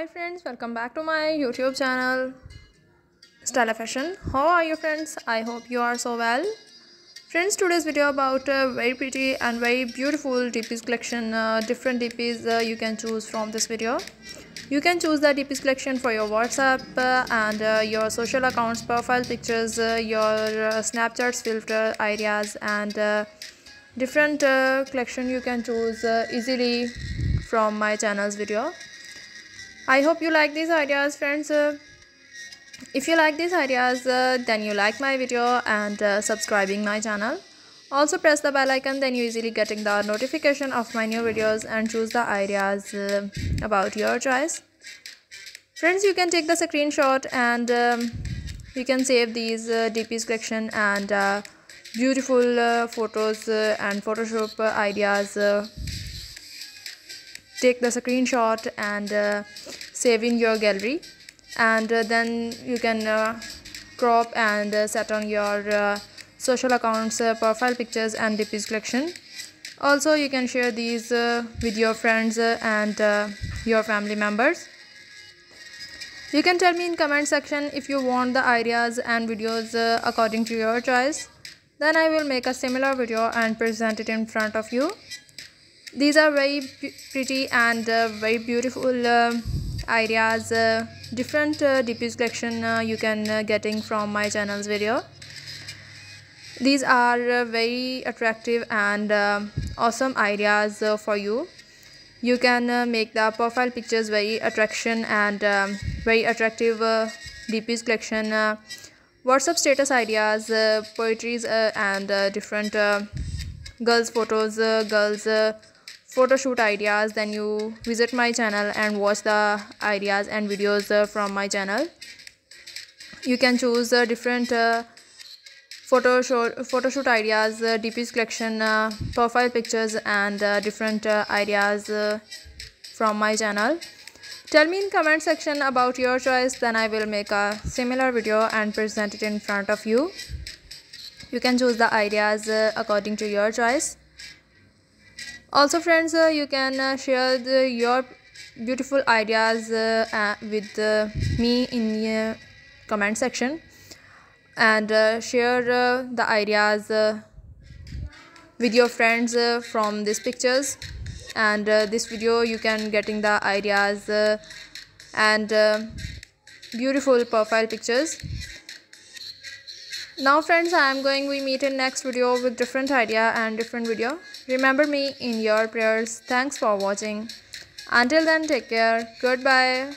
hi friends welcome back to my youtube channel Stella fashion. How are you friends? I hope you are so well. Friends today's video about a very pretty and very beautiful dps collection uh, different dps uh, you can choose from this video. You can choose the dps collection for your whatsapp uh, and uh, your social accounts profile pictures uh, your snapchats filter ideas and different collection you can choose easily from my channel's video I hope you like these ideas friends. Uh, if you like these ideas uh, then you like my video and uh, subscribing my channel. Also press the bell icon then you easily getting the notification of my new videos and choose the ideas uh, about your choice. Friends you can take the screenshot and um, you can save these uh, DP's collection and uh, beautiful photos and Photoshop ideas take the screenshot and uh, save in your gallery. And uh, then you can uh, crop and uh, set on your uh, social accounts uh, profile pictures and DP's collection. Also you can share these with your friends and your family members. You can tell me in comment section if you want the ideas and videos according to your choice. Then I will make a similar video and present it in front of you these are very pretty and uh, very beautiful uh, ideas uh, different uh, DP's collection uh, you can uh, getting from my channel's video. These are uh, very attractive and awesome ideas for you. You can make the profile pictures very attraction and um, very attractive DP's collection WhatsApp status ideas poetries and different girls photos girls photo shoot ideas then you visit my channel and watch the ideas and videos uh, from my channel. You can choose uh, different uh, photo shoot photo shoot ideas uh, dp's collection uh, profile pictures and uh, different uh, ideas from my channel. Tell me in comment section about your choice then i will make a similar video and present it in front of you. You can choose the ideas according to your choice also friends uh, you can uh, share the, your beautiful ideas uh, uh with uh, me in the comment section. And uh, share the ideas with your friends from these pictures. And this video you can getting the ideas and beautiful profile pictures. Now friends i am going we meet in next video with different idea and different video remember me in your prayers. Thanks for watching. Until then take care. Goodbye